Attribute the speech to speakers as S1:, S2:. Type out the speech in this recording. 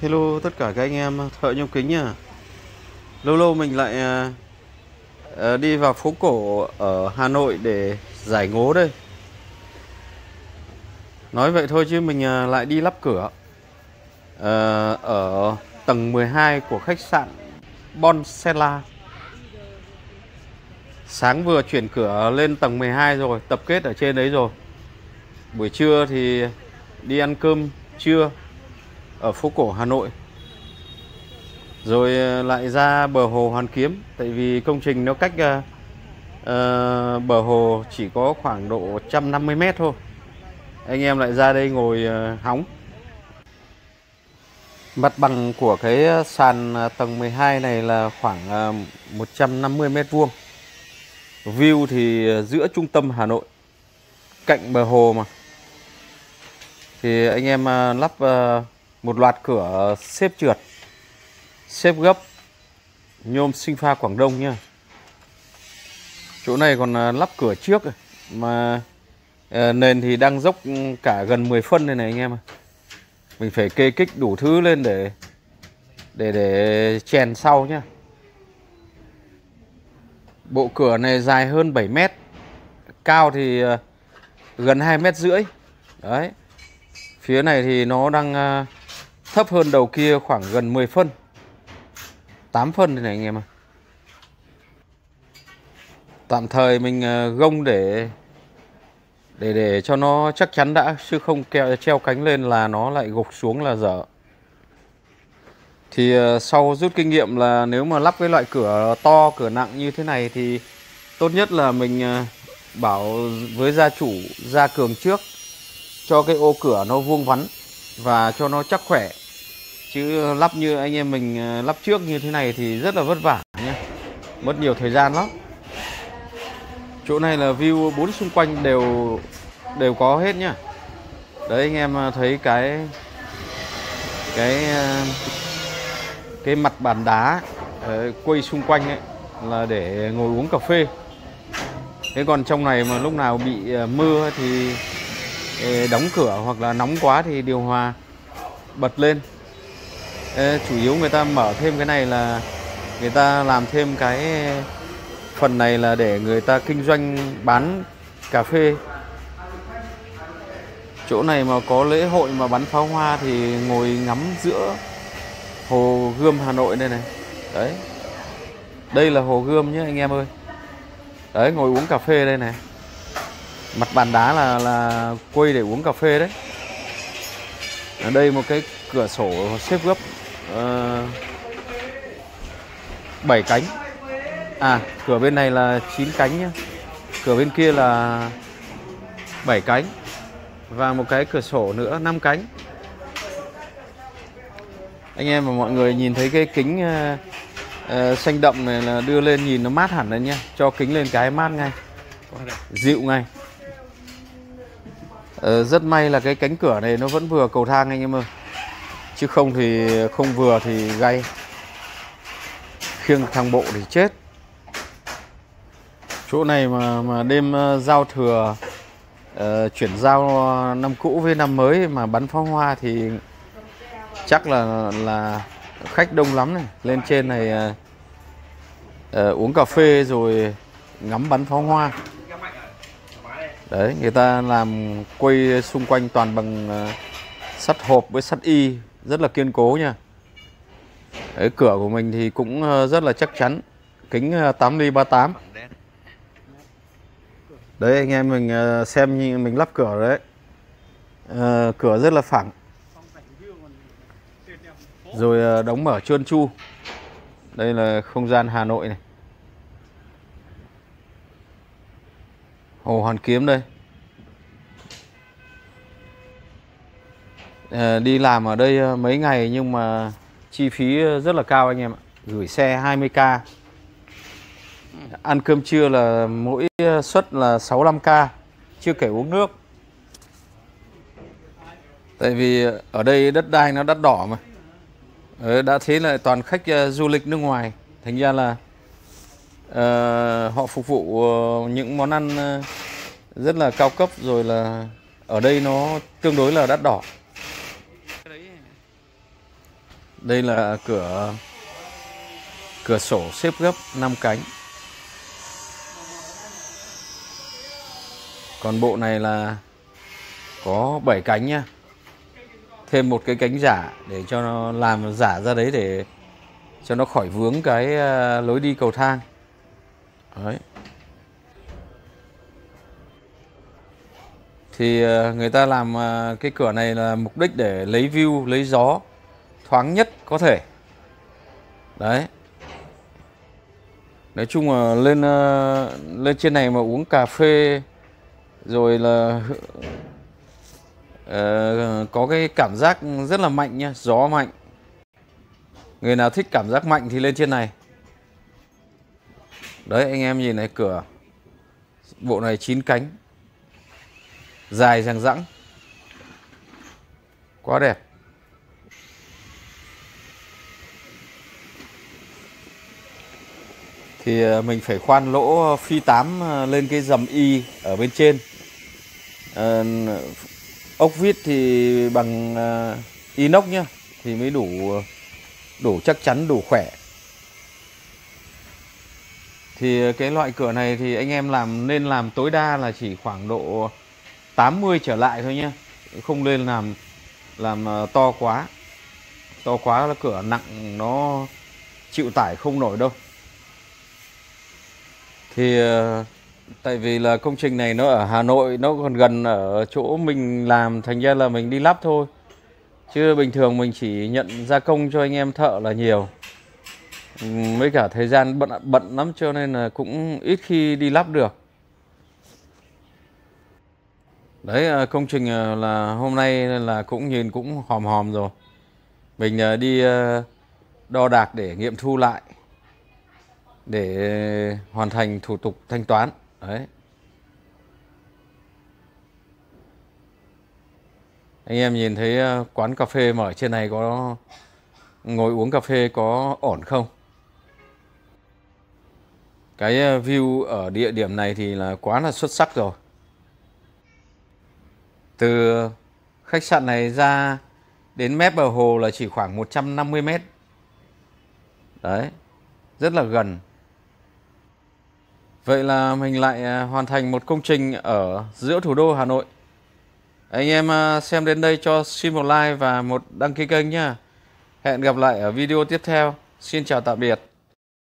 S1: Hello tất cả các anh em, thợ nhôm kính nha Lâu lâu mình lại à, à, đi vào phố cổ ở Hà Nội để giải ngố đây. Nói vậy thôi chứ mình à, lại đi lắp cửa. Ở tầng 12 của khách sạn Bonsella Sáng vừa chuyển cửa lên tầng 12 rồi, Tập kết ở trên đấy rồi. Buổi trưa thì đi ăn cơm trưa ở phố cổ Hà Nội. Rồi ờ, lại ra bờ hồ Hoàn Kiếm tại vì công trình nó cách uh, uh, bờ hồ chỉ có khoảng độ 150 mét thôi. Anh em lại ra đây ngồi uh, hóng. Mặt bằng của cái sàn tầng 12 này là khoảng uh, 150 mét vuông. View thì giữa trung tâm Hà Nội, cạnh bờ hồ mà. Thì anh em uh, lắp uh, một loạt cửa xếp trượt, xếp gấp, nhôm sinh pha Quảng Đông nha. chỗ này còn à, lắp cửa trước mà à, nền thì đang dốc ừ, cả gần 10 phân này này anh em mình phải kê kích đủ thứ lên để để để chèn sau nhá. Bộ cửa này dài hơn 7 mét, cao thì à, gần 2 mét rưỡi. Đấy. Phía này thì nó đang thấp hơn đầu kia khoảng gần 10 phân. 8 phân này, này anh em ạ. Tạm thời mình ờ, gông để để để cho nó chắc chắn đã chứ không keo, treo cánh lên là nó lại gục xuống là dở. Thì ờ, sau rút kinh nghiệm là nếu mà lắp cái loại cửa to cửa nặng như thế này thì tốt nhất là mình ờ, bảo với gia chủ gia cường trước cho cái ô cửa nó vuông vắn và cho nó chắc khỏe chứ lắp như anh em mình ờ, lắp trước như thế này thì rất là vất vả nhé mất nhiều thời gian lắm. Chỗ này là view bốn xung quanh đều đều có hết nhá. Đấy, anh em ờ, thấy cái cái ờ, cái mặt bàn đá quay xung quanh ấy là để ngồi uống cà phê. Thế còn trong này mà lúc nào bị mưa thì đóng cửa hoặc là nóng quá thì điều hòa, bật lên chủ yếu người ta mở thêm cái này là người ta làm thêm cái phần này là để người ta kinh doanh bán cà phê. Chỗ này mà có lễ hội mà bắn pháo hoa thì ngồi ngắm giữa hồ gươm Hà Nội đây này. Đấy. Đây là hồ gươm nhé anh em ơi. Đấy, ngồi uống cà phê đây này. Mặt bàn đá là là quây để uống cà phê đấy. Ở đây một cái cửa sổ xếp gấp. Ờ, uh, 7 cánh. À cửa bên này là 9 cánh nhá. Cửa bên kia là 7 cánh. Và một cái cửa sổ nữa 5 cánh. Anh em và mọi người nhìn thấy cái kính uh, uh, xanh đậm này là đưa lên nhìn nó mát hẳn lên nhá. Cho kính lên cái mát ngay. Dịu ngay. Uh, rất may là cái cánh cửa này nó vẫn vừa cầu thang anh em ơi chứ không thì không vừa thì gay. Khiêng thang bộ thì chết. Chỗ này mà mà đêm ờ, giao thừa uh, chuyển giao năm cũ với năm mới mà bắn pháo hoa thì chắc là là khách đông lắm này. Lên trên này uh, uh, uống cà phê rồi ngắm bắn pháo hoa. Đấy người ta làm quay xung quanh toàn bằng uh, sắt hộp với sắt y rất là kiên cố nha. Đấy, cửa của mình thì cũng ờ, rất là chắc chắn. Kính ờ, 8 ly 38 đấy anh em mình ờ, xem như mình lắp cửa đấy. À, cửa rất là phẳng. Rồi đóng mở trơn chu đây là không gian Hà Nội này. Hồ Hoàn Kiếm đây. Ờ, đi làm ở đây ờ, mấy ngày nhưng mà chi phí ờ, rất là cao anh em ạ. Gửi xe 20k ăn cơm trưa là mỗi suất là 65k chưa kể uống nước. Tại vì ở đây đất đai nó đắt đỏ mà. Đã thế là toàn khách du lịch nước ngoài. Thành ra là uh, họ phục vụ những món ăn rất là cao cấp rồi là ở đây nó tương đối là đắt đỏ đây là cửa cửa sổ xếp gấp 5 cánh. Còn bộ này là có 7 cánh nhá. Thêm một cái cánh giả để cho nó làm giả ra đấy để cho nó khỏi vướng cái ờ, lối đi cầu thang. Đấy. Thì ờ, người ta làm ờ, cái cửa này là mục đích để lấy view, lấy gió thoáng nhất có thể. Đấy. Nói chung là lên ờ, lên trên này mà uống cà phê rồi là uh, có cái cảm giác rất là mạnh nhá gió mạnh. Người nào thích cảm giác mạnh thì lên trên này. Đấy anh em nhìn này cửa bộ này chín cánh. Dài dằng dẵng. Quá đẹp. Thì ờ, mình phải khoan lỗ phi 8 ờ, lên cái dầm y ở bên trên. À, ốc vít thì bằng inox nhá thì mới đủ đủ chắc chắn đủ khỏe. Thì cái loại cửa này thì anh em làm nên làm tối đa là chỉ khoảng độ 80 trở lại thôi nhé không nên làm làm to quá. To quá là cửa nặng nó chịu tải không nổi đâu thì ờ, tại vì là công trình này nó ở Hà Nội, nó còn gần ở chỗ mình làm, thành ra là mình đi lắp thôi. Chứ bình thường mình chỉ nhận gia công cho anh em thợ là nhiều. Với cả thời gian bận bận lắm cho nên là cũng ít khi đi lắp được. Đấy ờ, công trình ờ, là hôm nay là cũng nhìn cũng hòm hòm rồi. Mình đi đo đạc để nghiệm thu lại để hoàn thành thủ tục thanh toán. Đấy. Anh em nhìn thấy ờ, quán cà phê mở trên này có ngồi uống cà phê có ổn không? Cái ờ, view ở địa điểm này thì là quá là xuất sắc rồi. Từ khách sạn này ra đến mép bờ hồ là chỉ khoảng 150 mét. Đấy, rất là gần. Vậy là mình lại à, hoàn thành một công trình ở giữa thủ đô Hà Nội. Anh em à, xem đến đây cho xin một like và một đăng ký kênh nhé. Hẹn gặp lại ở video tiếp theo. Xin chào tạm biệt.